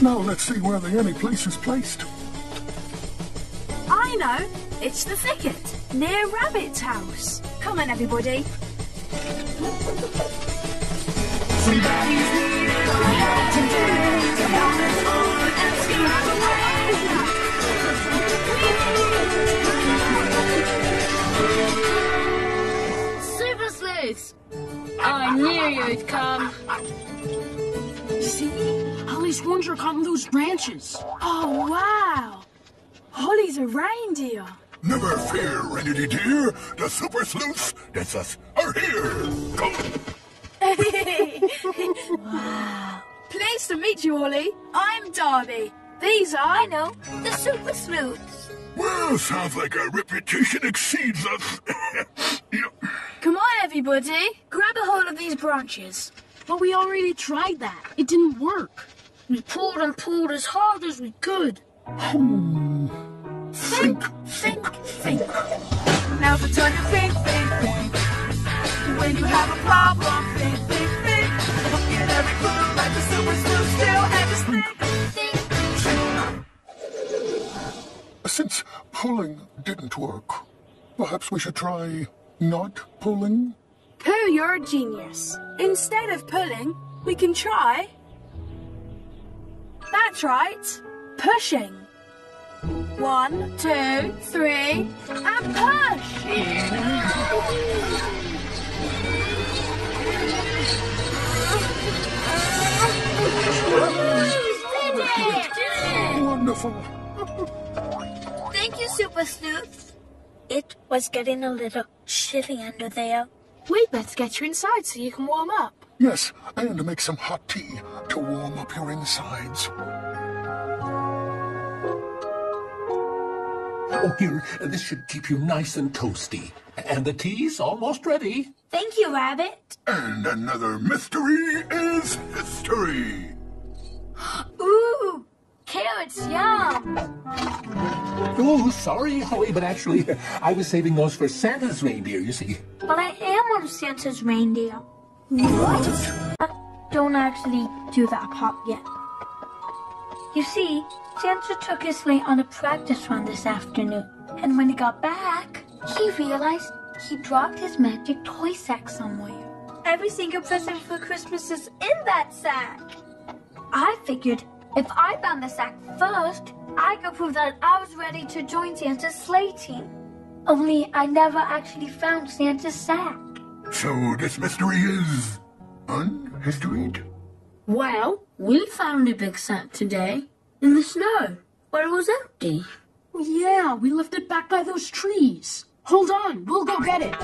Now let's see where the any place is placed. I know. It's the thicket near Rabbit's house. Come on, everybody. Super I knew you'd come. See? Holly's horns are caught in those branches. Oh, wow. Holly's a reindeer. Never fear, Renity dear. The super sleuths, that's us, are here. Go. Pleased to meet you, Holly. I'm Darby. These are. I know, the Super Sleuths. Well, sounds like our reputation exceeds us. Yep. Come everybody. Grab a hold of these branches. But we already tried that. It didn't work. We pulled and pulled as hard as we could. Hmm. Think, Think, think. Now's the time to think, think, think. When you have a problem, think, think, think. Look at every clue like the super sleuth still and just think. Think. Since pulling didn't work, perhaps we should try not pulling? Pooh, you're a genius. Instead of pulling, we can try. That's right. Pushing. One, two, three, and push. Wonderful. Thank you, Super Sleuths. It was getting a little chilly under there. We'd better get you inside so you can warm up. Yes, and make some hot tea to warm up your insides. Oh, here, this should keep you nice and toasty. And the tea's almost ready. Thank you, Rabbit. And another mystery is history. Ooh, carrots, yum. Oh, sorry, Holly, but actually, I was saving those for Santa's reindeer, you see. But I am one Santa's reindeer. What? Uh, don't actually do that part yet. You see, Santa took his sleigh on a practice run this afternoon, and when he got back, he realized he dropped his magic toy sack somewhere. Every single present for Christmas is in that sack. I figured if I found the sack first, I could prove that I was ready to join Santa's sleigh team. Only I never actually found Santa's sack. So this mystery is unhistoried? Well, we found a big sack today in the snow, but it was empty. Yeah, we left it back by those trees. Hold on, we'll go get it.